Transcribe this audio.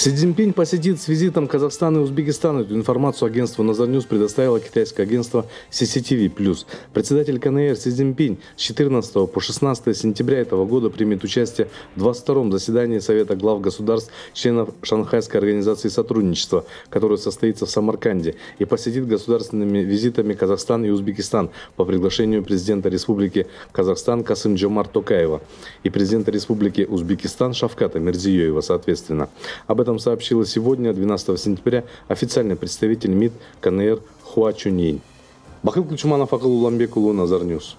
Си Цзиньпинь посетит с визитом Казахстан и Узбекистан. Эту информацию агентству Назарньюз предоставило китайское агентство CCTV+. Председатель КНР Си Цзиньпинь с 14 по 16 сентября этого года примет участие в 22-м заседании Совета глав государств, членов Шанхайской организации сотрудничества, которое состоится в Самарканде, и посетит государственными визитами Казахстан и Узбекистан по приглашению президента Республики Казахстан Касым Джомар Токаева и президента Республики Узбекистан Шавката Мирзиёева, соответственно. Об об этом сообщила сегодня, 12 сентября, официальный представитель МИД КНР Хуа Чуньинь. Бахыл Ключманов, Акыл Назар Ньюс.